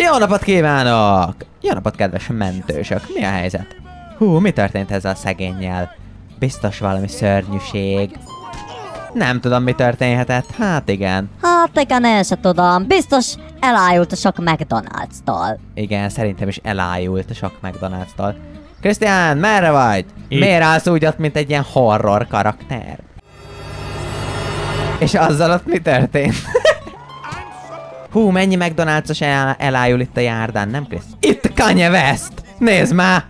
Jó napot kívánok! Jó napot, kedves mentősök! Mi a helyzet? Hú, mi történt ezzel a szegényel? Biztos valami szörnyűség. Nem tudom, mi történhetett. Hát igen. Hát igen, én se tudom. Biztos elájult a sok McDonald's-tól. Igen, szerintem is elájult a sok McDonald's-tól. Krisztián, merre vagy? Itt. Miért állsz úgy ott, mint egy ilyen horror karakter? És azzal ott mi történt? Hú, mennyi McDonald's-os el- elájul itt a járdán, nem Krisz? Itt Kanye West! Nézd már!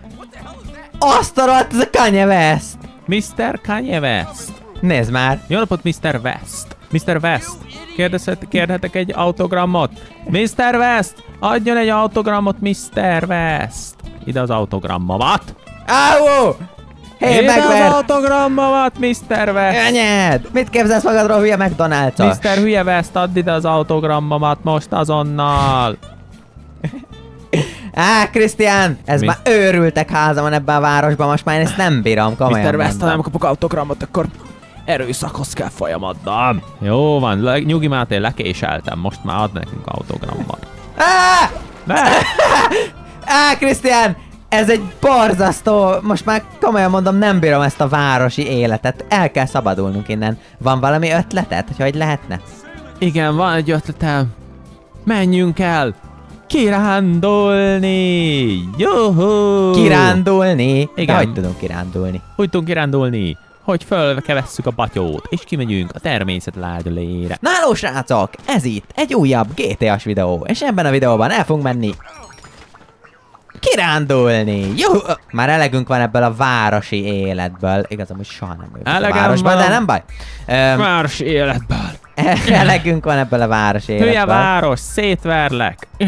Azt a rohadt, ez a Kanye West! Mr. Kanye West. Nézd már! Jó napot, Mr. West. Mr. West, kérdezhet, kérhetek egy autogramot? Mr. West, adjon egy autogramot, Mr. West. Ide az autogrammomat. Áú! Hé, hey, Ide az megvert! autogrammomat, Mr. West. Anyád! Mit képzelsz magadról, hülye McDonald's-os? Mr. Hülye West, add ide az autogrammomat most azonnal. Á, Krisztián! Ez Mi? már őrültek háza van ebben a városban, most már én ezt nem bírom, komolyan Mr. West, ha nem kapok autogramot, akkor erőszakhoz kell folyamadnom. Jó van, le, nyugi Máté, lekéseltem, most már ad nekünk autogramot. Á! Ne! Á, Krisztián! Ez egy borzasztó, most már komolyan mondom, nem bírom ezt a városi életet. El kell szabadulnunk innen. Van valami ötleted, hogy hogy lehetne? Igen, van egy ötletem. Menjünk el! Kirándulni! Juhu! Kirándulni? De Igen. hogy tudunk kirándulni? Úgy tudunk kirándulni, hogy fölkevesszük a batyót, és kimegyünk a természet lágyalére. Na halló srácok, ez itt egy újabb GTA-s videó, és ebben a videóban el fogunk menni kirándulni. Jó, már elegünk van ebből a városi életből. Igazam, hogy soha nem a Elegem városban, de nem baj. Öm, Város életből. elegünk van ebből a városi Hülye életből. város, szétverlek.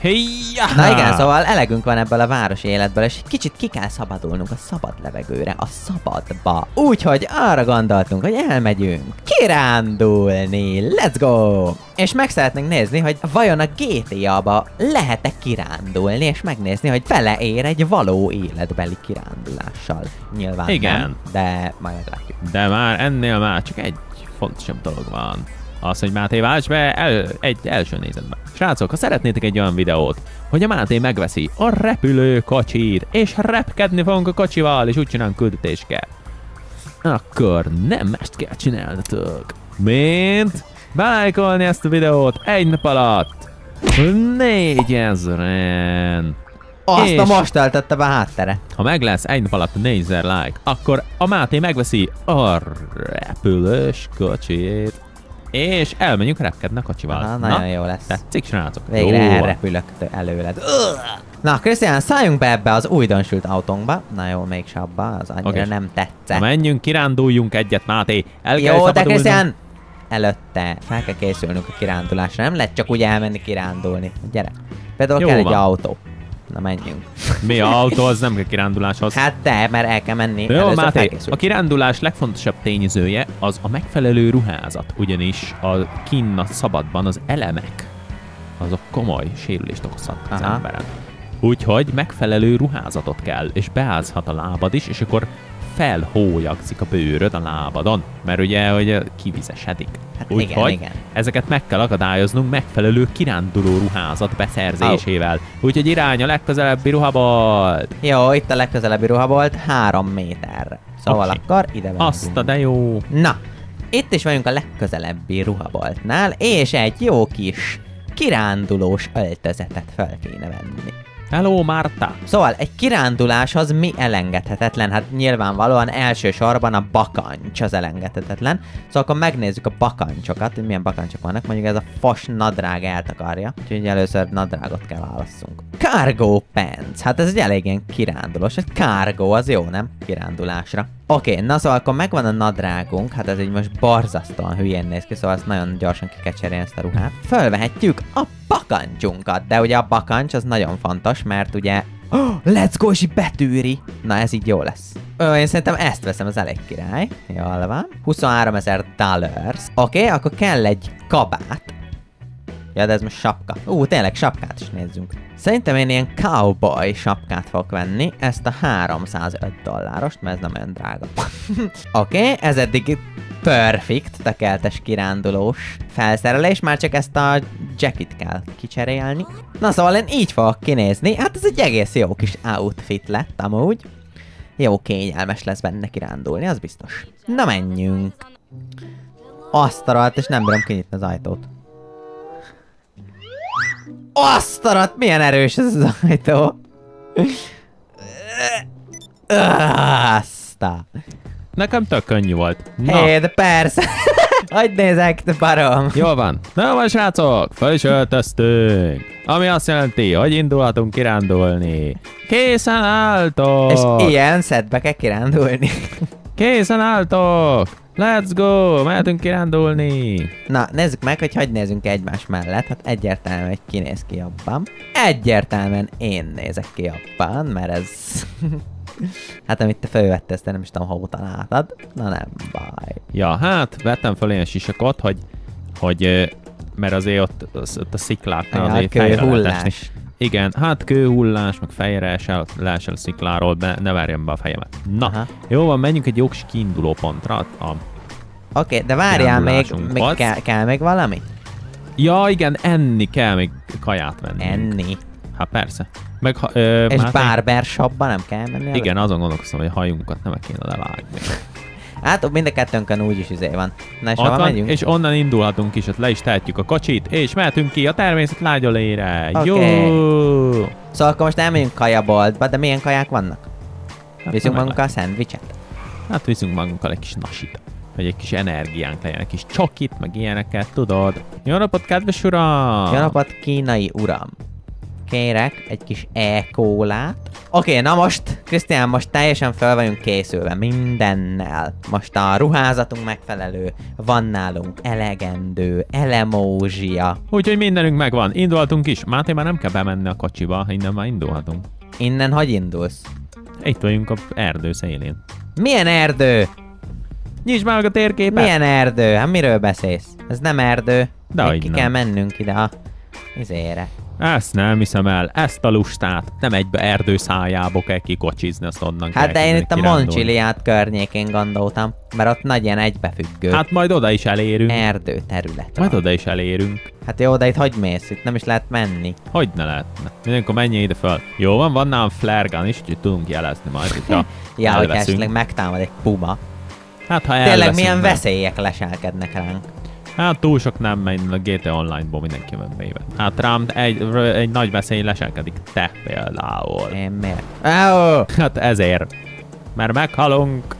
Híja! Na igen, szóval elegünk van ebből a városi életből, és kicsit ki kell szabadulnunk a szabad levegőre, a szabadba. Úgyhogy arra gondoltunk, hogy elmegyünk kirándulni. Let's go! És meg szeretnénk nézni, hogy vajon a GTA-ba lehet-e kirándulni, és megnézni, hogy beleér egy való életbeli kirándulással. Nyilván Igen. nem, de majd meglátjuk. De már ennél már csak egy fontosabb dolog van. Az, hogy Máté válts be el, egy első nézetben. Srácok, ha szeretnétek egy olyan videót, hogy a Máté megveszi a repülő kocsit, és repkedni fogunk a kocsival, és úgy csinálunk küldetésket, akkor nem ezt kell csinálnatok, mint belájkolni ezt a videót egy nap alatt 4000-en. Azt a És- most töltötte be a háttere. Ha meg lesz egy nap alatt 4000 like, akkor a Máté megveszi a repülős kocsit, és elmegyünk repkedni a kocsival. Aha, nagyon jó lesz. Tetszik, srácok? Végre Jó. elrepülök előled. Na, Krisztián, szálljunk be ebbe az újdonsült autónkba. Na jó, mégse abba, az annyira Oké. nem Na tetszett. menjünk, kiránduljunk egyet, Máté. El kell Jó, de. Krisztián, előtte fel kell készülnünk a kirándulásra. Nem lehet csak úgy elmenni kirándulni. Gyere. Például Jó kell van. egy autó. Na menjünk. Mi a autó, az nem kell kiránduláshoz. Hát de, mert el kell menni. Jó, Először Máté, a kirándulás legfontosabb tényezője az a megfelelő ruházat, ugyanis a kinn a szabadban az elemek, azok komoly sérülést okozhatnak az emberen. Úgyhogy megfelelő ruházatot kell, és beázhat a lábad is, és akkor felhólyagzik a bőröd a lábadon, mert ugye, hogy kivizesedik. Hát igen, Úgyhogy igen. ezeket meg kell akadályoznunk megfelelő kiránduló ruházat beszerzésével. Úgyhogy irány a legközelebbi ruhabolt. Jó, itt a legközelebbi ruhabolt, három méterre. Szóval Oké. akkor ide Azt a megyünk. de jó. Na, itt is vagyunk a legközelebbi ruhaboltnál, és egy jó kis kirándulós öltözetet fel kéne venni. Hello, Márta! Szóval egy kiránduláshoz mi elengedhetetlen? Hát nyilvánvalóan elsősorban a bakancs az elengedhetetlen. Szóval akkor megnézzük a bakancsokat, hogy milyen bakancsok vannak. Mondjuk ez a fos nadrág eltakarja, úgyhogy először nadrágot kell válasszunk. Cargo pants, hát ez egy elég ilyen kirándulós. Egy cargo az jó, nem? Kirándulásra. Oké, okay, na szóval akkor megvan a nadrágunk, hát ez így most borzasztóan hülyén néz ki, szóval ezt nagyon gyorsan ki kell cserélni ezt a ruhát. Fölvehetjük a bakancsunkat, de ugye a bakancs az nagyon fontos, mert ugye Oh, let's go, és betűri. Na, ez így jó lesz. Ö, én szerintem ezt veszem, az elég király. Jól van. 23 ezer dollars. Oké, okay, akkor kell egy kabát. Ja, de ez most sapka. Ú, tényleg sapkát is nézzünk. Szerintem én ilyen cowboy sapkát fogok venni. Ezt a 305 dollárost, mert ez nem olyan drága. Oké, okay, ez eddig perfect, tökéletes kirándulós felszerelés, már csak ezt a jacket kell kicserélni. Na szóval én így fogok kinézni, hát ez egy egész jó kis outfit lett amúgy. Jó kényelmes lesz benne kirándulni, az biztos. Na menjünk. Azt a rohadt, és nem bírom kinyitni az ajtót. Azt a rohadt, milyen erős ez az ajtó. Azt a... Nekem tök könnyű volt. Na, Hé, de persze. Hogy nézek, te barom? Jól van. Na van, srácok, fel is öltöztünk. Ami azt jelenti, hogy indulhatunk kirándulni. Készen álltok! És ilyen szedbe kell kirándulni. Készen álltok! Let's go! Mehetünk kirándulni! Na, nézzük meg, hogy hogy nézünk egymás mellett. Hát egyértelműen, hogy ki néz ki jobban. Egyértelműen én nézek ki jobban, mert ez... hát amit te felvettél, ezt nem is tudom, hol találtad. Na nem baj. Ja, hát vettem fel ilyen sisakot, hogy, hogy mert azért ott, ott a szikláknál Ja, azért fejre esni. Igen, hát kőhullás, meg fejre esel, leesel a szikláról, be, ne verjem be a fejemet. Na, Aha. jó van, menjünk egy jó kis kiinduló pontra. A... Oké, okay, de várjál még, még kell, kell még valami? Ja, igen, enni kell még kaját venni. Enni. Hát persze. Meg, ha, ö, És barbershopba nem kell menni? Igen, azon gondolkoztam, hogy a hajunkat nem kéne levágni. Hát mind a kettőnkön úgyis izé van. Na és hova van, megyünk? és onnan indulhatunk is, ott le is tehetjük a kocsit, és mehetünk ki a természet lágyolére. Oké. Jó! Szóval akkor most elmegyünk kajaboltba, de milyen kaják vannak? Hát, Viszünk magunkkal a szendvicset? Hát viszünk magunkkal egy kis nasit. Hogy egy kis energiánk legyen, egy kis csokit, meg ilyeneket, tudod. Jó napot, kedves uram! Jó napot, kínai uram! Kérek egy kis e-kólát. Oké, na most, Krisztián, most teljesen fel vagyunk készülve mindennel. Most a ruházatunk megfelelő, van nálunk elegendő, elemózsia. Úgyhogy mindenünk megvan. Indulhatunk is. Máté már nem kell bemenni a kocsiba, innen már indulhatunk. Innen hogy indulsz? Itt vagyunk a erdő szélén. Milyen erdő? Nyisd már meg a térképet! Milyen erdő? Hát miről beszélsz? Ez nem erdő. De Még ki nem. kell mennünk ide a izére. Ezt nem hiszem el, ezt a lustát. Nem egybe erdő szájába kell kikocsizni, azt onnan Hát de én itt a. Monciliát környékén gondoltam, mert ott nagy ilyen egybefüggő Hát majd oda is elérünk. erdő terület. Majd oda is elérünk. Hát jó, de itt hogy mész? Itt nem is lehet menni. Hogy ne lehetne? Mindenkor menjél ide föl. Jó van, van nálam flare gun is, úgyhogy tudunk jelezni majd, hogyha Ja, hogy esetleg megtámad egy puma. Hát ha Tényleg milyen nem. veszélyek leselkednek ránk. Hát túl sok nem megy, a GTA Online-ból mindenki van béve. Hát rám egy, egy nagy veszély leselkedik. Te például. Én miért? Áó! Hát ezért. Mert meghalunk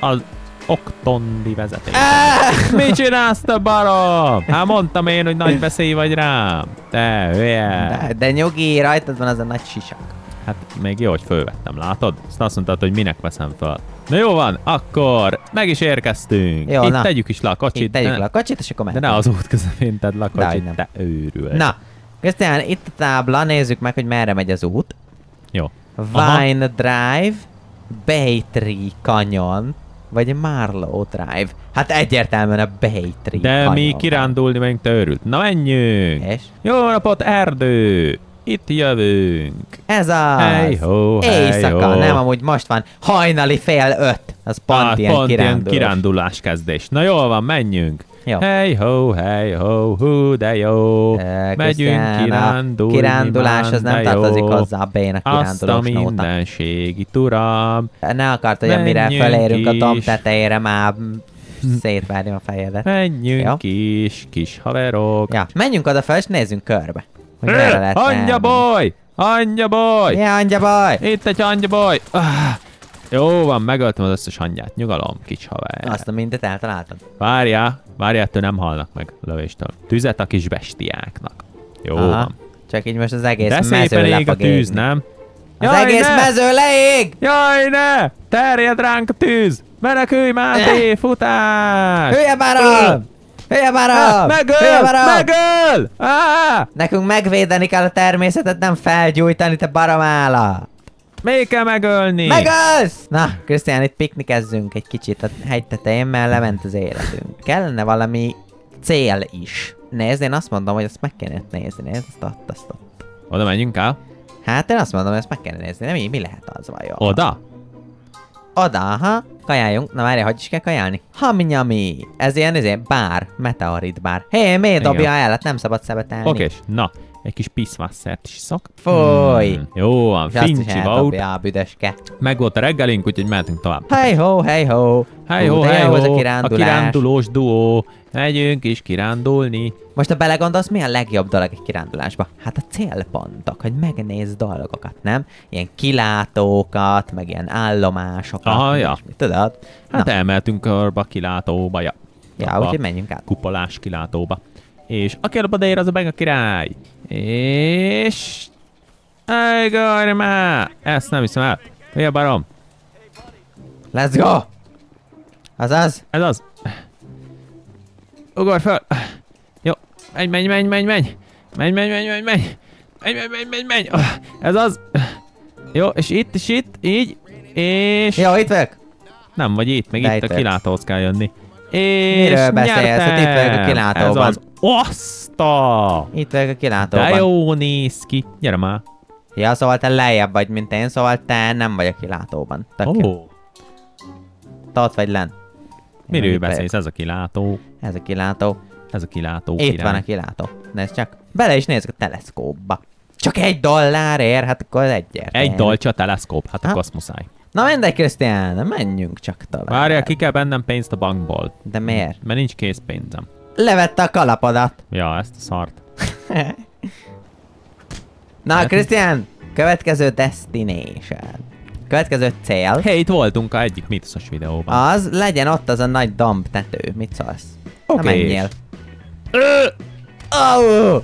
az oktondi vezetés. Mit csinálsz te barom? Hát mondtam én, hogy nagy veszély vagy rám. Te hülye. De, de nyugi, rajtad van az a nagy sisak. Hát még jó, hogy fölvettem, látod? Azt azt mondtad, hogy minek veszem föl. Na jó van, akkor meg is érkeztünk. Jó, Itt na. tegyük is le a kocsit. Itt tegyük de, le a kocsit, és akkor de mehetünk. ne az út közepén tedd le a kocsit, nem. te őrül. Na, Krisztián, itt a tábla, nézzük meg, hogy merre megy az út. Jó. Aha. Vine Drive, Baytree Canyon, vagy Marlow Drive. Hát egyértelműen a Baytree De Canyon mi kirándulni megyünk, te őrült. Na menjünk! És? Jó napot, erdő! Itt jövünk! Ez az! Hey ho, hey Éjszaka, ho. nem, amúgy most van. Hajnali fél öt. Az pont Ah, ilyen pont ilyen kirándulós. kirándulás kezdés. Na jól van, menjünk! Jó. Hey ho, hey ho, hú, de jó! Ö, Megyünk a kirándulni, Kirándulás az nem tartozik hozzá a Azt a kirándulós nóta. mindenségi uram! Ne akart, hogy Menjünk felérünk a domb tetejére, már szétverjem a fejedet. Menjünk Jó. kis, kis haverok! Ja, menjünk oda fel, és nézzünk körbe. Hogy merre boy! Anyja boy! Mi anyja baj? Itt egy anyja boy! Ah, jó van, megöltem az összes hangyát. Nyugalom, kis haver. Azt a mindet eltaláltad. Várjál, várjál, ettől nem halnak meg lövéstől. Tüzet a kis bestiáknak. Jó Aha. van. Csak így most az egész De mező szépen ég a tűz, égni. nem? Az egész ne! mező leég! Jaj, ne! Terjed ránk a tűz! Menekülj, Máté! Futás! Hülye barom! Hülye barom! Hülye Megöl! barom! Megöl! Ah! Nekünk megvédeni kell a természetet, nem felgyújtani, te barom állat! Még kell megölni! Megölsz! Na, Krisztián, itt piknikezzünk egy kicsit a hegy tetején, mert lement az életünk. Kellene valami cél is. Nézd, én azt mondom, hogy ezt meg kéne itt nézni. Nézd, azt ott, azt ott. Oda menjünk el? Hát én azt mondom, hogy ezt meg kéne nézni. Nem, mi, mi lehet az vajon? Oda? Oda, aha, kajáljunk. Na várj, hogy is kell kajálni? Hamnyami. Ez ilyen, izé, bár, meteorit bár. Hé, hey, miért dobja el? Hát nem szabad szabetelni. Oké, na, egy kis piszvászert is szok. Foly. Hmm, jó van, fincsi a büdöske. Meg volt a reggelink, úgyhogy mehetünk tovább. Hey ho, hey ho. Hey ho, hey ho, a a kirándulós duó. Megyünk is kirándulni. Most ha belegondolsz, mi a legjobb dolog egy kirándulásba? Hát a célpontok, hogy megnézd dolgokat, nem? Ilyen kilátókat, meg ilyen állomásokat. Aha, ja. ilyesmi, Tudod? Hát Na. elmehetünk arba kilátóba, ja. Ja, úgyhogy menjünk át. Kupolás kilátóba. És aki előbb odaér, az a meg a király. És... Egorj már! Ezt nem hiszem el. A barom? Let's go! Azaz? Ez az. Ugorj fel! Jó, menj, menj, menj, menj, menj! Menj, menj, menj, menj, menj! Menj, menj, menj, menj, menj! Ah, Ez az! Jó, és itt, és itt, így, és... Jó, itt vagyok. Nem vagy itt, meg De itt itt a kilátóhoz kell jönni. És Miről beszélsz? Hát itt vagyok a kilátóban. Ez az. Oszta! Itt vagyok a De kilátóban. jó néz ki. Gyere már. Ja, szóval te lejjebb vagy, mint én, szóval te nem vagy a kilátóban. Tök jó. oh, Te ott vagy len. Én meg miről beszélsz? Ez a kilátó. Ez a kilátó. Ez a kilátó Itt király. van a kilátó. Nézd csak. Bele is nézzük a teleszkópba. Csak egy dollárért, hát akkor egyértelmű. Egy dolcsa teleszkóp, hát Ha? akkor azt muszáj. Na mindegy, Krisztián, menjünk csak tovább. Várjál, ki kell bennem pénzt a bankból. De miért? Mert nincs készpénzem. Levette a kalapodat. Ja, ezt a szart. Na, Hát- Krisztián, következő destination. Következő cél. Hé, itt voltunk a egyik mitoszos videóban. Az legyen ott az a nagy damb tető. Mit szólsz? Oké. menjél. Ö, Oh!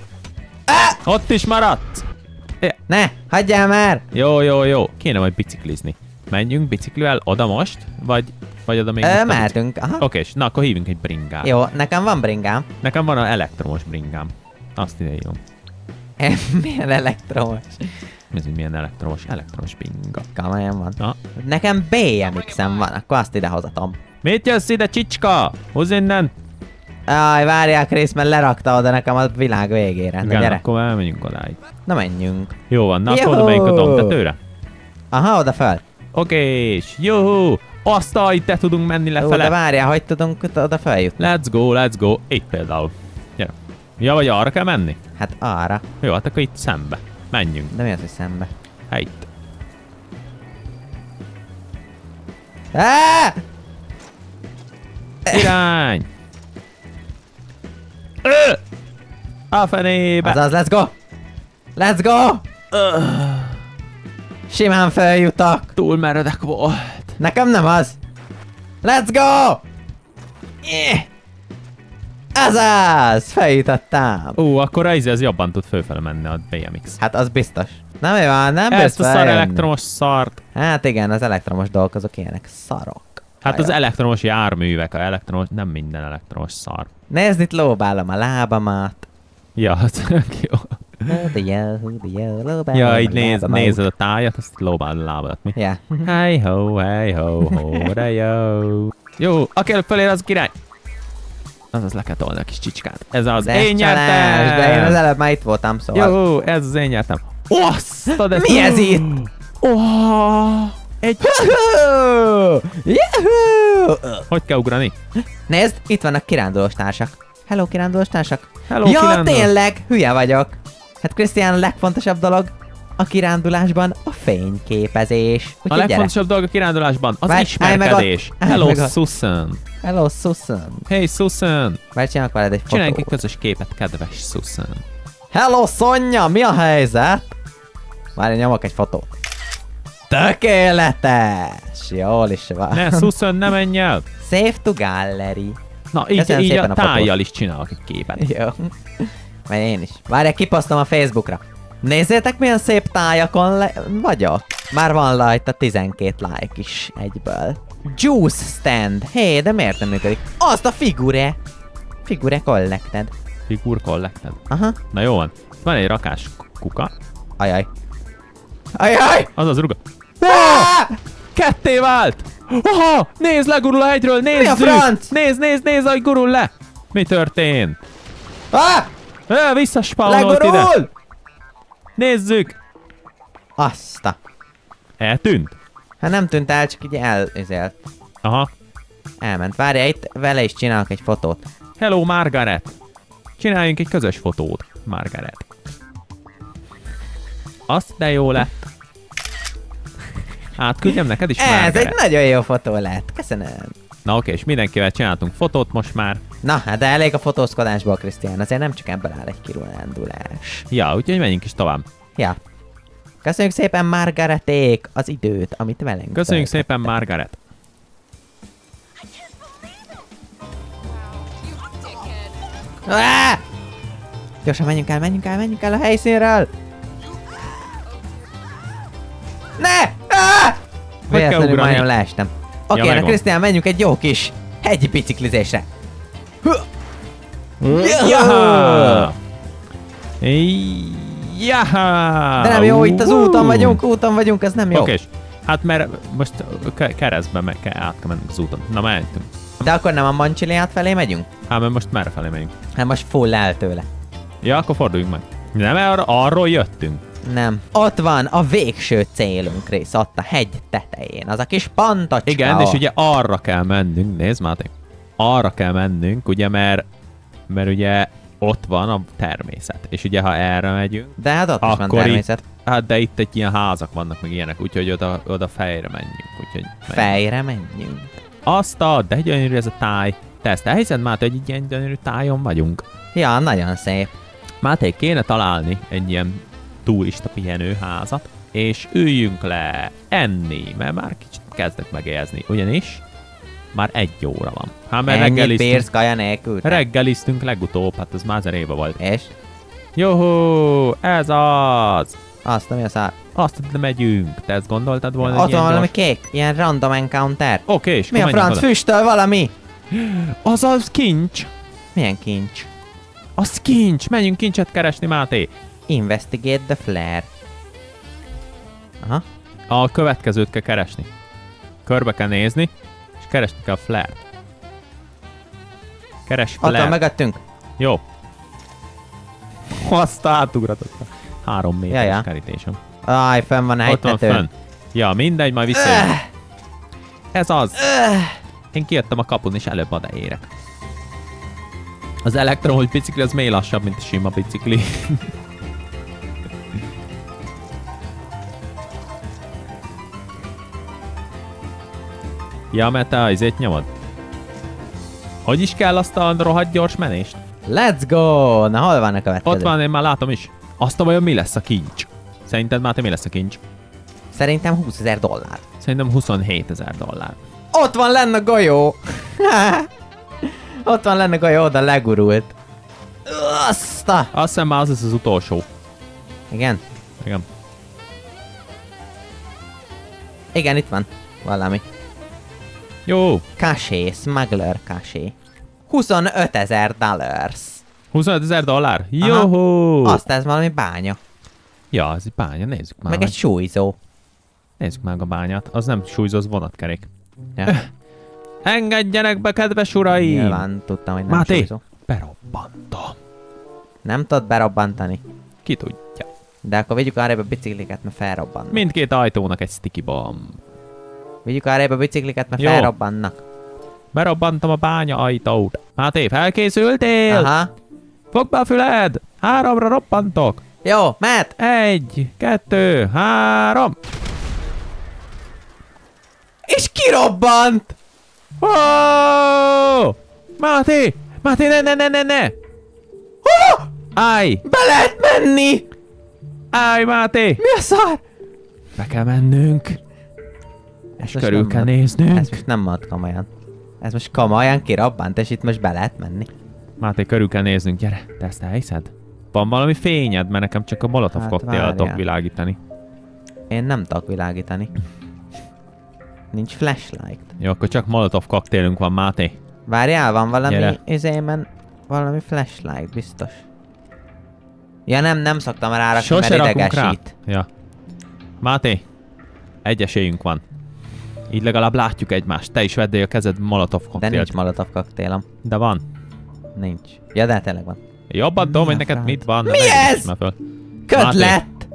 ott is maradt! Ne, hagyjál már! Jó, jó, jó. Kéne majd biciklizni. Menjünk biciklivel oda most? Vagy, vagy oda még Ö, mehetünk. Aha. Oké, és na akkor hívjunk egy bringát. Jó, nekem van bringám. Nekem van a elektromos bringám. Azt ide írom. Milyen elektromos. Ez így milyen elektromos, elektromos bringa. Komolyan van. Na, Nekem BMX-em van, akkor azt idehozatom. mit jössz ide, csicska? Hozz innen! Aj, várjál, Krisz, mert lerakta oda nekem a világ végére. Na Igen, gyere. akkor elmegyünk odáig. Na menjünk. Jó van, na akkor Juhú! oda megyünk a domtetőre. Aha, oda fel. Oké, és juhú! Azt a, itt te tudunk menni Ó, de lefele. várjál, hogy tudunk oda feljutni? Let's go, let's go. Itt például. Gyere. Ja, vagy arra kell menni? Hát arra. Jó, hát akkor itt szembe. Menjünk. De mi az, hogy szembe? Hát itt. Á! Irány! Ö! A fenébe! Azaz, let's go! Let's go! Simán feljutak. Túl meredek volt. Nekem nem az. Let's go! Eh. Azaz! Feljutottam. Ú, akkor ez, ez jobban tud fölfele menni a BMX. Hát az biztos. Nem van, nem Ezt a szar feljönni. elektromos szart. Hát igen, az elektromos dolgok azok ilyenek szarok. Hát az Ajaj. elektromos járművek, a elektromos, nem minden elektromos szar. Nézd, itt lóbálom a lábamat. Ja, az jó. Ja, így néz, nézed a tájat, azt lóbálod a lábadat, mi? Ja. Hey ho, hey ho, ho, de jó. Jó, aki előbb felér, az király. Az az le kell tolni a kis csicskát. Ez az De én nyertem! De én az előbb már itt voltam, szóval. Jó, ez az én nyertem. De... Mi ez itt? Oh, egy... Hogy kell ugrani? Nézd, itt vannak kirándulós társak. Hello, kirándulós társak. Hello, ja, kirándul. tényleg, hülye vagyok. Hát Krisztián, a legfontosabb dolog a kirándulásban a fényképezés. A Úgyhogy gyere. legfontosabb dolog a kirándulásban az Várj, meg ott, ismerkedés. állj Hello, meg. Susan. Hello, Susan. Hey, Susan. Várj, csinálok veled egy Csináljunk egy fotót. közös képet, kedves Susan. Hello, Sonja, mi a helyzet? Várj, nyomok egy fotót. Tökéletes! Jól is van. Ne, Susan, ne menj el! Save to gallery. Na, így, Köszönöm így a a fotót. tájjal is csinálok egy képet. Jó. Majd én is. Várj, kiposztom a Facebookra. Nézzétek, milyen szép tájakon le- vagyok. Már van rajta 12 like is egyből. Juice stand. Hé, hey, de miért nem működik? Azt a figure. Figure collected. Figur collected. Aha. Na jó van. Van egy rakás kuka. Ajaj. Ajaj! Az az ruga. Ah! Ketté vált! Oha! Nézd le, gurul a hegyről! Nézd! a franc? Nézd, nézd, nézd, ahogy gurul le! Mi történt? Ah! Ö, visszaspawnolt ide! Nézzük! Azt a... Eltűnt? Hát nem tűnt el, csak így elizelt. Aha. Elment. Várja, itt vele is csinálok egy fotót. Hello, Margaret! Csináljunk egy közös fotót, Margaret. Azt de jó lett. Átküldjem neked is, Ez Margaret. egy nagyon jó fotó lett. Köszönöm. Na oké, és mindenkivel csináltunk fotót most már. Na, hát de elég a fotózkodásból, Krisztián. Azért nem csak ebből áll egy kirulándulás. Ja, úgyhogy menjünk is tovább. Ja. Köszönjük szépen, Margareték, az időt, amit velünk Köszönjük töltöttek. szépen, Margaret. Ah! Gyorsan menjünk el, menjünk el, menjünk el a helyszínről! Ne! Ah! Véletlenül majdnem leestem. Oké, okay, na megvan. Krisztián, menjünk egy jó kis hegyi biciklizésre. Jaha! Jaha! De nem jó, itt az úton vagyunk, úton vagyunk, ez nem jó. Oké, hát mert most ke- keresztbe meg kell át kell mennünk az úton. Na, mehetünk. De akkor nem a Mancsiliát felé megyünk? Hát, mert most merre felé megyünk? Hát most full el tőle. Ja, akkor forduljunk meg. Nem, arra, arról jöttünk. Nem. Ott van a végső célunk rész, ott a hegy tetején, az a kis pantacska. Igen, és ugye arra kell mennünk, nézd Máté, arra kell mennünk, ugye, mert, mert ugye ott van a természet. És ugye, ha erre megyünk, De hát ott is van akkor természet. itt, hát de itt egy ilyen házak vannak, meg ilyenek, úgyhogy oda, oda fejre menjünk. Úgyhogy menjünk. Fejre menjünk. Azt a, de gyönyörű ez a táj. Te ezt elhiszed, Máté, hogy egy ilyen gyönyörű tájon vagyunk? Ja, nagyon szép. Máté, kéne találni egy ilyen turista pihenőházat, és üljünk le enni, mert már kicsit kezdek megérzni. Ugyanis már egy óra van. Hát mert Ennyit reggeliztünk, bírsz kaja nélkül? te? reggeliztünk legutóbb, hát az már ezer éve volt. És? Jóhó, ez az! Azt, ami a szár. Azt hogy megyünk. Te ezt gondoltad volna? Ott van valami gyors? kék, ilyen random encounter. Oké, és Mi a franc? Füstöl valami? Az az kincs! Milyen kincs? Az kincs! Menjünk kincset keresni, Máté! Investigate the flare. Aha. A következőt kell keresni. Körbe kell nézni, keresni kell a flare. Keres flare. mögöttünk. Jó. Azt átugratott. Három méteres Ja, ja. kerítésem. Aj, fenn van a Ott van fönn. Ja, mindegy, majd visszajön. Ez az. Én kijöttem a kapun, és előbb oda érek. Az elektromos bicikli az még lassabb, mint a sima bicikli. ja, mert te azért nyomod. Hogy is kell azt a rohadt gyors menést? Let's go! Na, hol van a következő? Ott van, én már látom is. Azt a vajon mi lesz a kincs? Szerinted már te mi lesz a kincs? Szerintem 20 ezer dollár. Szerintem 27 ezer dollár. Ott van lenne a golyó! Ott van lenne a golyó, oda legurult. Azt a... Azt hiszem már az lesz az utolsó. Igen? Igen. Igen, itt van. Valami. Jó, Kasé, smuggler kasé. 25 ezer dollars. 25 ezer dollár? Jó! Azt ez valami bánya. Ja, ez egy bánya, nézzük már. Meg meg. egy súlyzó. Nézzük meg a bányát. Az nem súlyzó, az vonatkerék. Ja. Engedjenek be, kedves uraim! Nyilván tudtam, hogy nem Máté! súlyzó. Berobbantam. Nem tudod berobbantani. Ki tudja. De akkor vigyük arrébb a bicikliket, mert felrobbannak. Mindkét ajtónak egy sticky bomb. Vigyük arrébb a bicikliket, mert Jó. felrobbannak. Berobbantam a bánya ajtót. Máté, felkészültél? Aha. Fogd be a füled! Háromra robbantok! Jó, mehet! Egy, kettő, három! És kirobbant! Oh! Máté! Máté, ne, ne, ne, ne, ne! Oh! Állj! Be lehet menni! Állj, Máté! Mi a szar? Be kell mennünk. Ez És körül kell Ez néznünk. most nem mond komolyan. Ez most komolyan kirobbant, és itt most be lehet menni. Máté, körül kell néznünk, gyere. Te ezt elhiszed? Van valami fényed, mert nekem csak a molotov Hát koktéllal tudok világítani. Én nem tudok világítani. Nincs flashlight. Jó, akkor csak molotov koktélünk van, Máté. Várjál, van valami izémen, valami flashlight, biztos. Ja nem, nem szoktam rárakni, Sose mert rakunk rá. idegesít. Ja. Máté, egy esélyünk van. Így legalább látjuk egymást. Te is vedd a kezed molotov De koktélt. nincs molotov koktélom. De van. Nincs. Ja, de tényleg van. Jobban tudom, hogy neked mit van. de Mi ez? Köd Máté. lett!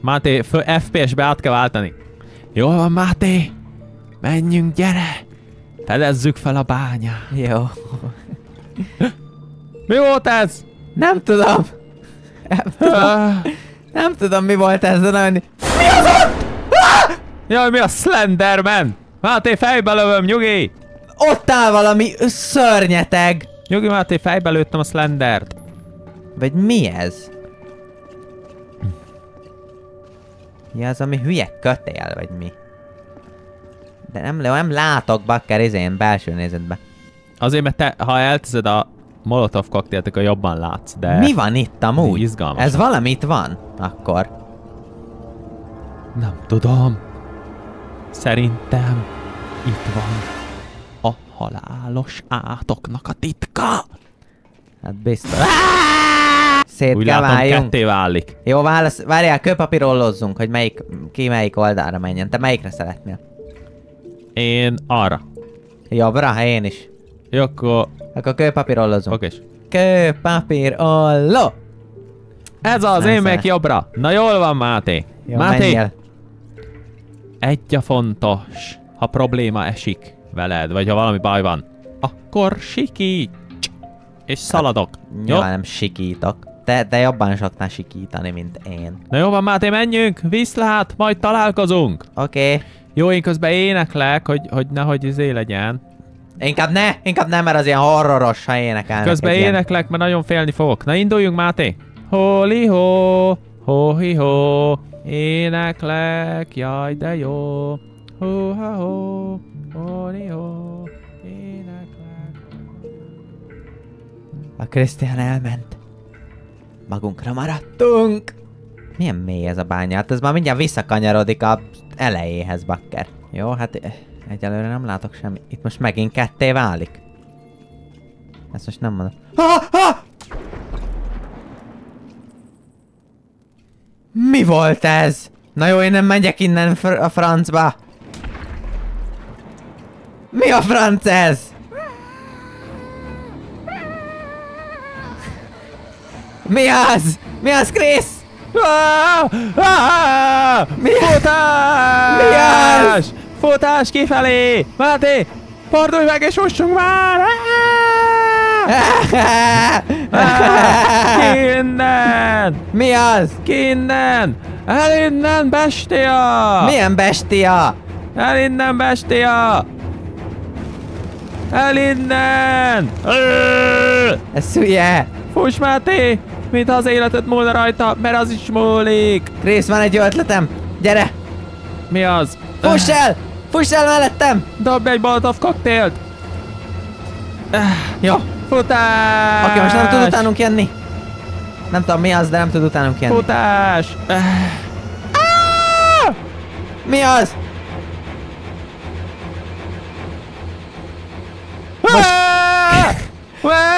Máté, FPS-be át kell váltani. Jól van, Máté! Menjünk, gyere! Fedezzük fel a bányát. Jó. Mi volt ez? Nem tudom. Nem tudom, nem tudom mi volt ez, de nagyon... Jaj, mi a Slenderman? Máté, fejbe lövöm, nyugi! Ott áll valami szörnyeteg. Nyugi, Máté, fejbe lőttem a Slendert. Vagy mi ez? Mi az, ami hülye kötél, vagy mi? De nem, nem látok bakker izén belső nézetbe. Azért, mert te, ha elteszed a Molotov koktélt, akkor jobban látsz, de... Mi van itt amúgy? Izgalmas. Ez valamit van, akkor. Nem tudom. Szerintem itt van a halálos átoknak a titka. Hát biztos. Szét Úgy kell látom, váljunk. ketté válik. Jó, válasz, várjál, kőpapírollozzunk, hogy melyik, ki melyik oldalra menjen. Te melyikre szeretnél? Én arra. Jobbra, én is. Jó, akkor... Akkor kőpapírollozunk. Oké. Kőpapírolló! Ez az, én Persze. meg jobbra. Na jól van, Máté. Jó, Máté, menjél. Egy a fontos. Ha probléma esik veled, vagy ha valami baj van, akkor sikíts! És szaladok. Jó? Nyilván nem sikítok. Te, te jobban szoktál sikítani, mint én. Na jó van, Máté, menjünk! Viszlát, majd találkozunk! Oké. Okay. Jó, én közben éneklek, hogy, hogy nehogy izé legyen. Inkább ne, inkább nem, mert az ilyen horroros, ha énekelnek. Közben egy ilyen- éneklek, mert nagyon félni fogok. Na induljunk, Máté! Holi ho, ho hi ho, éneklek, jaj de jó. Ho ha ho, holi ho, éneklek. A Krisztián elment. Magunkra maradtunk. Milyen mély ez a bánya? Hát ez már mindjárt visszakanyarodik a elejéhez, bakker. Jó, hát eh, egyelőre nem látok semmi. Itt most megint ketté válik. Ezt most nem mondom. Ha, ha! Mi volt ez? Na jó, én nem megyek innen fr- a francba. Mi a franc ez? Mi az? Mi az, Krisz? Mi- Futás! Mi az? Futás kifelé! Máté! Fordulj meg és fussunk már! Ki innen! Mi az? Ki innen! El innen, bestia! Milyen bestia? El innen, bestia! El innen! Ez hülye. Fuss, Máté! Mint az életed múlna rajta, mert az is múlik! Krisz, van egy ötletem. Gyere, Mi az? fuss el! Fuss el mellettem! Dobj egy Molotov koktélt! Jó. Futás! Oké, most nem tud utánunk jönni. Nem tudom mi az, de nem tud utánunk jönni. Futás! Mi az? Most,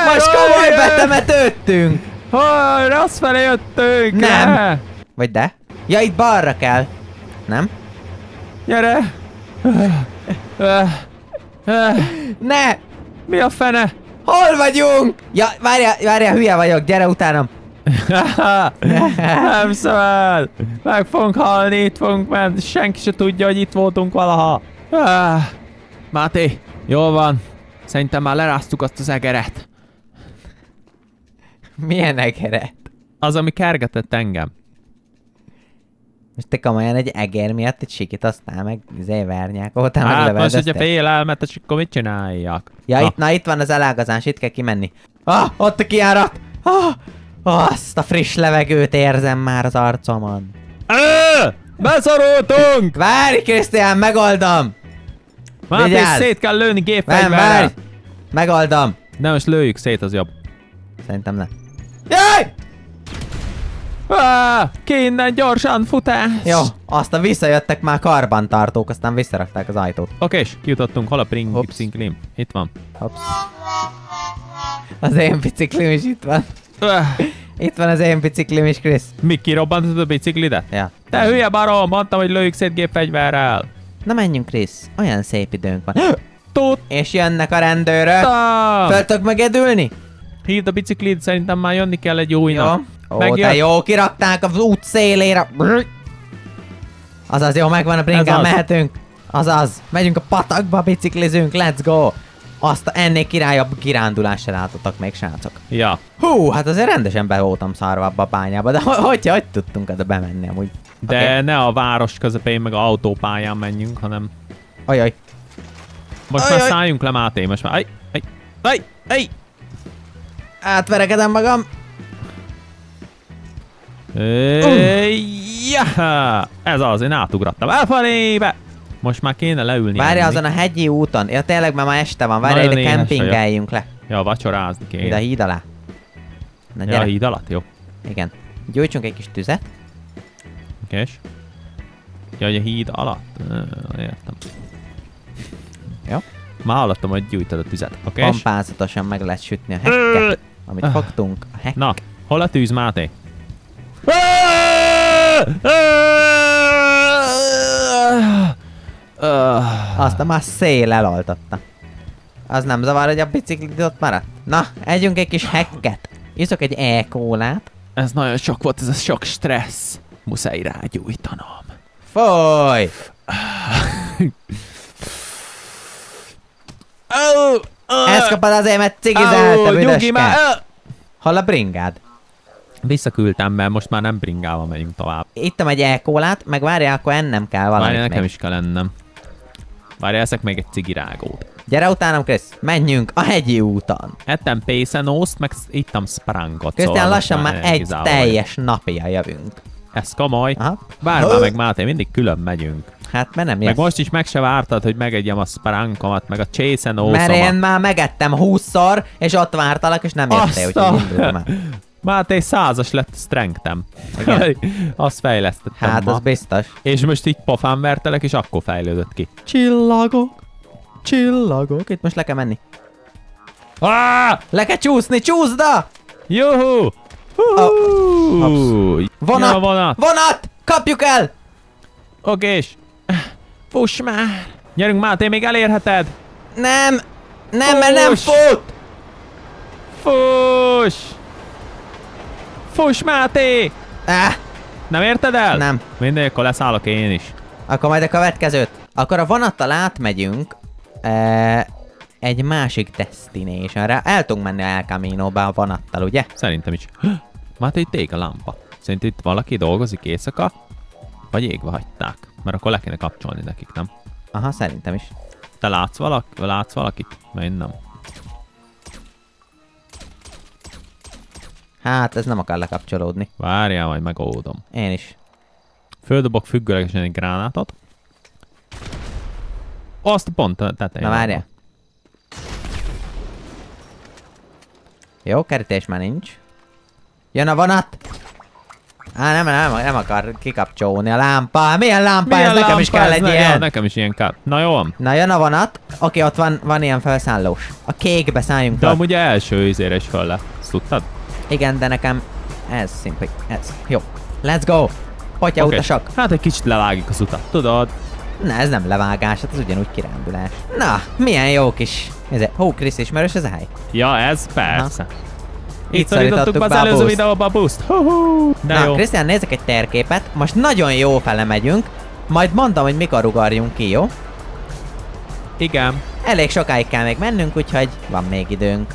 Most komoly betemetődtünk! Hol, rossz felé jöttünk! Nem. Vagy de? Ja, itt balra kell. Nem? Gyere! Ne! Mi a fene? Hol vagyunk? Ja, várjál, várjál, hülye vagyok, gyere utánam. Nem szabad! Meg fogunk halni, itt fogunk menni, senki se tudja, hogy itt voltunk valaha. Ah, Máté, jól van. Szerintem már leráztuk azt az egeret. Milyen egeret? Az, ami kergetett engem. Most te komolyan egy eger miatt egy sikit aztán meg izé vernyákoltál, meg Hát most, hogyha fél elmet, akkor mit csináljak? Ja, Na, itt, na itt van az elágazás, itt kell kimenni. Ah, ott a kiárat! Ah, azt a friss levegőt érzem már az arcomon. Ö! Beszorultunk! Várj, Krisztián, megoldom! Máté, Vigyázz! szét kell lőni Nem, gépfegyverrel. várj! Megoldom! De most lőjük szét, az jobb. Szerintem nem. Jaj! Ah, ki innen gyorsan, futás! Jó, aztán visszajöttek már karbantartók, aztán visszarakták az ajtót. Oké, és kijutottunk, hol a pszinklim? Itt van. Hops. Az én biciklim is itt van. Öh, Itt van az én biciklim is, Krisz. mi kirobbantod a biciklidet? Ja. Te hülye barom, mondtam, hogy lőjük szét gépfegyverrel. Na menjünk, Krisz. Olyan szép időnk van. Tudtam! És jönnek a rendőrök. Fel tudok megedülni? Hívd a biciklit, szerintem már jönni kell egy újnak. Jó. Ó, Megjött. de jó, kirakták az út szélére. Azaz, jó, megvan a bringám, az. mehetünk. Azaz, megyünk a patakba, biciklizünk, let's go. Azt a ennél királyabb kirándulásra látotok még, srácok. Ja. Hú, hát azért rendesen be voltam szarva abba a bányába, de hogy, hogy, tudtunk oda bemenni amúgy? De okay. ne a város közepén, meg a autópályán menjünk, hanem Ajaj. most Ajaj. már szálljunk le, Máté, most már. Aj, aj, aj, aj. Átverekedem magam. Ja, ez az, én átugrattam elfelébe. Most már kéne leülni. Várj azon a hegyi úton. Ja tényleg, mert ma este van. Várj, ide kempingeljünk le. Ja, vacsorázni kéne. Ide a híd alá. Na ja, gyere. a híd alatt, jó. Igen. Gyújtsunk egy kis tüzet. Oké. Ja, hogy a híd alatt? Értem. Jó. Már hallottam, hogy gyújtod a tüzet. Oké. Pompázatosan meg lehet sütni a hekket, amit fogtunk. A hek. Na, hol a tűz, Máté? Azt a már szél elaltatta. Az nem zavar, hogy a biciklit ott maradt? Na, együnk egy kis hekket. Iszok egy e-kólát. Ez nagyon sok volt, ez a sok stressz. Muszáj rágyújtanom. Foly! Ezt kapod azért, mert cigizel, te nyugi már! büdöske. Ö! Hol a bringád? Visszaküldtem, mert most már nem bringával megyünk tovább. Ittam egy e-kólát, meg várjál, akkor ennem kell valamit Várj, nekem még. is kell ennem. Várj, eszek még egy cigirágót. Gyere utánam, Krisz. Menjünk a hegyi úton. Ettem pészenószt, meg ittam sprangot. Krisztián, szóval lassan már egy teljes napja jövünk. Ez komoly. Várj már meg, Máté, mindig külön megyünk. Hát, mert nem Meg jössz. most is meg se vártad, hogy megegyem a sprankomat, meg a csészenószomat. Mert én már megettem 20-szor, és ott vártalak, és nem jöttél, úgyhogy a- már. Máté százas lett strengthem. Azt fejlesztettem Hát, ma. az biztos. És most így pofán vertelek, és akkor fejlődött ki. Csillagok, csillagok. Itt most le kell menni. Ah! Le kell csúszni, csúszda! Juhu! Hú! Vonat! Ja, vonat! Vonat! Kapjuk el! Okés! Fuss már! Gyerünk Máté, még elérheted! Nem! Nem, mert nem Fuss! fut! Fuss! Fuss Máté! Ah, Nem érted el? Nem. Mindegy, akkor leszállok én is. akkor majd a következőt. Akkor a vonattal átmegyünk e, egy másik destinationre. El tudunk menni a El Camino-ba a vonattal, ugye? Szerintem is. Máté, itt ég a lámpa. Szerint itt valaki dolgozik éjszaka? Vagy égve hagyták? Mert akkor le kéne kapcsolni nekik, nem? Aha, szerintem is. Te látsz, valak látsz valakit? Mert én nem. Hát, ez nem akar lekapcsolódni. Várjál, majd megoldom. Én is. Földobok függőlegesen egy gránátot. Azt pont tetején. Na várjál. Jó, kerítés már nincs. Jön a vonat! Á, nem, nem, nem akar kikapcsolni a lámpa. Milyen lámpa? Milyen ez nekem is kell egy Ne- ilyen. Ja, nekem is ilyen kell. Na jó. Na jön a vonat. Oké, ott van, van ilyen felszállós. A kékbe szálljunk De amúgy első izére is föl le. Tudtad? Igen, de nekem ez szimpli. Ez. Jó. Let's go. Potya Oké. utasok. Hát egy kicsit levágjuk az utat, tudod? Na, ez nem levágás, hát ez ugyanúgy kirándulás. Na, milyen jó kis... Ez Hó, Krisz, ismerős ez a hely? Ja, ez persze. Itt Itt szorítottuk be az a előző boost. videóba a. Hú-hú. De Na. Krisztián, nézzek egy térképet. Most nagyon jó fele megyünk. Majd mondom, hogy mikor ugarjunk ki, jó? Igen. Elég sokáig kell még mennünk, úgyhogy van még időnk.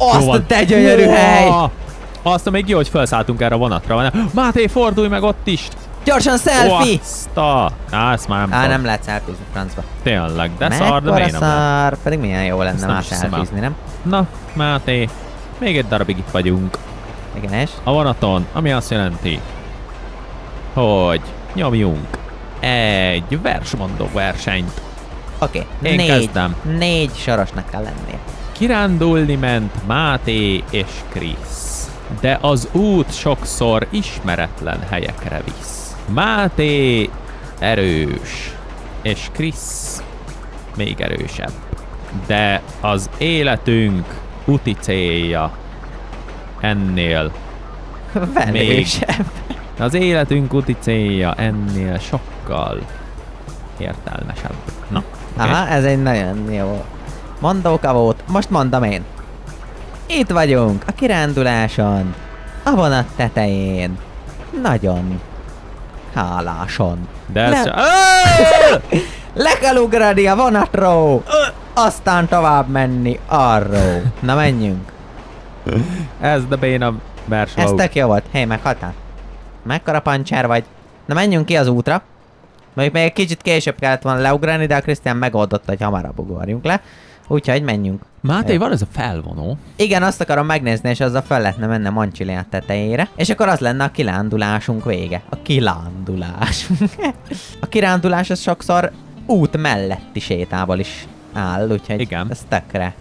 Jó Azt a van. te gyönyörű hely! Azt még jó, hogy felszálltunk erre a vonatra. Van. Máté, fordulj meg ott is! Gyorsan selfie! Azt a... Á, ezt már nem Á, nem lehet selfiezni francba. Tényleg, de szar, de miért nem szar, pedig milyen jó lenne már selfiezni, nem? Na, Máté, még egy darabig itt vagyunk. Igen, és? A vonaton, ami azt jelenti, hogy nyomjunk egy versmondó versenyt. Oké, Én négy, kezdem. négy sorosnak kell lennie. Kirándulni ment Máté és Krisz, de az út sokszor ismeretlen helyekre visz. Máté erős, és Krisz még erősebb. De az életünk úti célja ennél Velősebb. Az életünk úti célja ennél sokkal értelmesebb. Na, okay. Aha, ez egy nagyon jó mondóka volt. Most mondom én. Itt vagyunk, a kiránduláson, a vonat tetején. Nagyon háláson. De ez Le- kell ugrani a vonatról, aztán tovább menni arról. Na menjünk. Ez de béna Ez verseny. tök jó volt. Hé, meghaltál? Mekkora pancser vagy? Na menjünk ki az útra. Mondjuk még egy kicsit később kellett volna leugrani, de a Krisztián megoldotta, hogy hamarabb ugorjunk le. Úgyhogy menjünk. Máté, van ez a felvonó? Igen, azt akarom megnézni, és azzal fel lehetne menni a Mancsilia tetejére, és akkor az lenne a kilándulásunk vége. A kilándulás. a kirándulás az sokszor út melletti sétából is áll, úgyhogy Igen. ez tökre.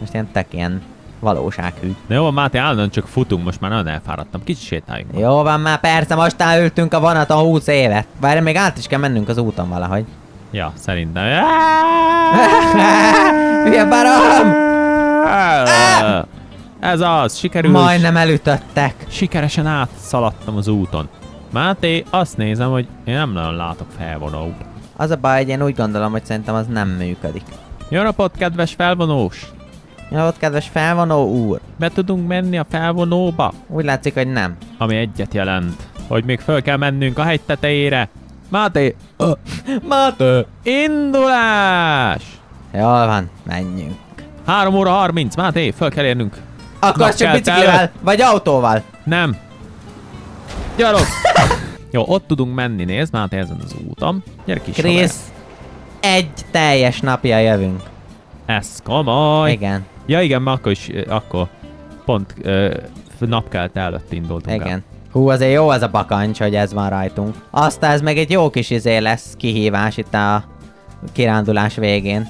Most ilyen tök ilyen valósághű. Na jó, Máté, állandóan csak futunk, most már nagyon elfáradtam. Kicsit sétáljunk. Jó van már, persze, most ültünk a vonaton 20 évet. Várj, még át is kell mennünk az úton valahogy. Ja, szerintem. Hülye barom! Ez az, sikerült. Majdnem elütöttek. Sikeresen átszaladtam az úton. Máté, azt nézem, hogy én nem nagyon látok felvonót. Az a baj, hogy én úgy gondolom, hogy szerintem az nem működik. Jó napot, kedves felvonós! Jó, ott kedves felvonó úr. Be tudunk menni a felvonóba? Úgy látszik, hogy nem. Ami egyet jelent, hogy még föl kell mennünk a hegy tetejére. Máté, Máté! indulás! Jól van, menjünk. 3 óra 30, Máté, föl kell érnünk. Akkor csak Napkelt biciklivel, vagy autóval. Nem. Gyarok! Jó, ott tudunk menni, nézd, Máté, ezen az úton. Gyere kis. Krisz, egy teljes napja jövünk. Ez komoly. Igen, Ja igen, mert akkor is, ö, akkor pont ö, napkelte előtt indultunk el. Hú, azért jó az a bakancs, hogy ez van rajtunk. Aztán ez meg egy jó kis izé lesz kihívás itt a kirándulás végén.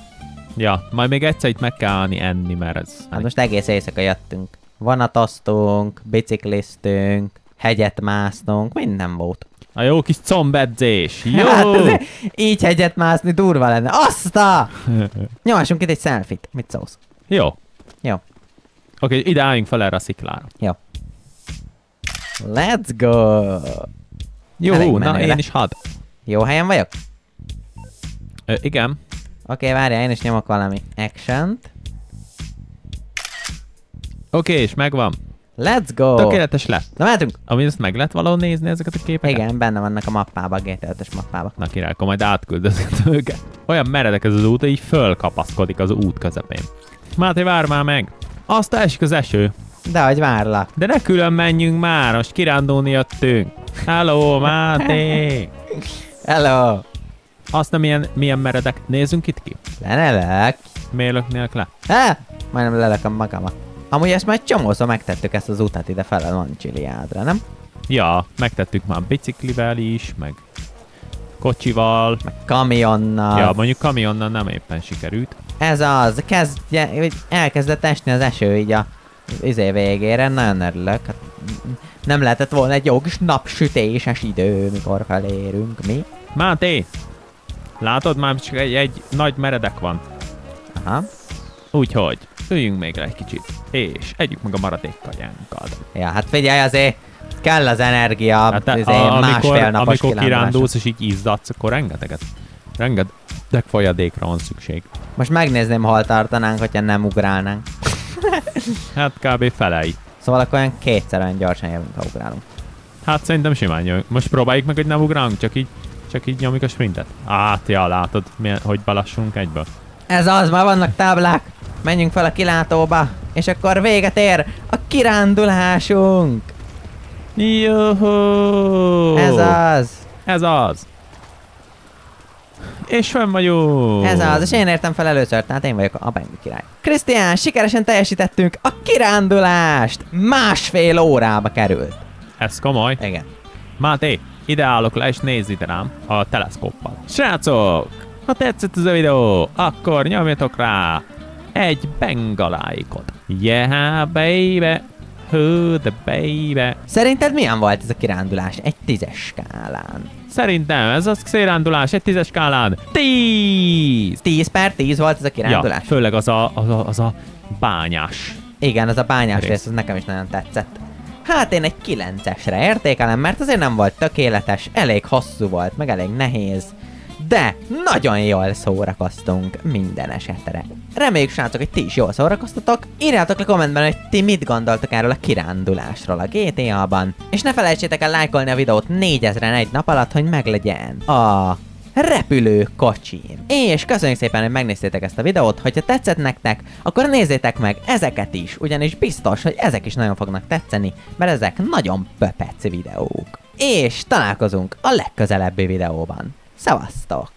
Ja, majd még egyszer itt meg kell állni enni, mert ez... Hát most egész éjszaka jöttünk. Vonatoztunk, bicikliztünk, hegyet másztunk, minden volt. A jó kis combedzés. Jó! Hát azért így hegyet mászni durva lenne. Azt a! Nyomassunk itt egy selfit. Mit szólsz? jó. Jó. Oké, ide álljunk fel erre a sziklára. Jó. Let's go! Jó, Elég na menő én is hadd. Jó helyen vagyok? Ö, igen. Oké, okay, várjál, én is nyomok valami action Oké, és megvan. Let's go! Tökéletes lett. Na mehetünk! Ami ezt meg lett valahol nézni ezeket a képeket? Igen, benne vannak a mappába, a GT5-ös mappába. Na király, akkor majd átküldözött őket. Olyan meredek ez az út, hogy így fölkapaszkodik az út közepén. Máté, vár már meg! Azt esik az eső. De hogy várlak. De ne külön menjünk már, most kirándulni jöttünk. Hello, Máté! Hello! Azt nem milyen, milyen meredek. Nézzünk itt ki. Lenelek! Mérlök nélkül. Há! Majdnem lelököm magamat. Amúgy ezt már csomószor megtettük ezt az utat ide fel a Mancsiliádra, nem? Ja, megtettük már biciklivel is, meg kocsival. Meg kamionnal. Ja, mondjuk kamionnal nem éppen sikerült. Ez az, kezdje, elkezdett esni az eső így a izé végére, nagyon örülök. Hát, nem lehetett volna egy jó kis napsütéses idő, mikor felérünk, mi? Máté! Látod, már csak egy, egy nagy meredek van. Aha. Úgyhogy üljünk még le egy kicsit, és együk meg a maradék kajánkat. Ja, hát figyelj azért, kell az energia, hát, másfél napos amikor kirándulásra. kirándulsz és így izzadsz, akkor rengeteget, rengeteg folyadékra van szükség. Most megnézném, hol tartanánk, hogyha nem ugrálnánk. Hát kb. felej. Szóval akkor olyan kétszer olyan gyorsan jövünk, ha ugrálunk. Hát szerintem simán jövünk. Most próbáljuk meg, hogy nem ugrálunk, csak így, csak így nyomjuk a sprintet. Át, ja, látod, milyen, hogy belassunk egyből. Ez az, már vannak táblák. Menjünk fel a kilátóba, és akkor véget ér a kirándulásunk. Jó! Ez az. Ez az. És fönn vagyunk. Ez az, és én értem fel először, tehát én vagyok a Bengi király. Krisztián, sikeresen teljesítettünk a kirándulást! Másfél órába került. Ez komoly. Igen. Máté, ide állok le, és nézz ide rám a teleszkóppal. Srácok, ha tetszett ez a videó, akkor nyomjatok rá egy bengaláikot. Yeah, baby! Who the baby? Szerinted milyen volt ez a kirándulás egy tízes skálán? Szerintem ez az szérándulás egy tízes skálán. Tíz! 10 per 10 volt ez a Ja, kirándulás? főleg az a, az a, az a bányás. Igen, az a bányás Rész. rész, az nekem is nagyon tetszett. Hát én egy 9-esre értékelem, mert azért nem volt tökéletes, elég hosszú volt, meg elég nehéz. De nagyon jól szórakoztunk minden esetre. Reméljük, srácok, hogy ti is jól szórakoztatok. Írjátok le kommentben, hogy ti mit gondoltok erről a kirándulásról a GTA-ban. És ne felejtsétek el lájkolni a videót 4000-en egy nap alatt, hogy meglegyen a repülő kocsin. És köszönjük szépen, hogy megnéztétek ezt a videót, hogyha tetszett nektek, akkor nézzétek meg ezeket is, ugyanis biztos, hogy ezek is nagyon fognak tetszeni, mert ezek nagyon pöpec videók. És találkozunk a legközelebbi videóban. Sawa, stała.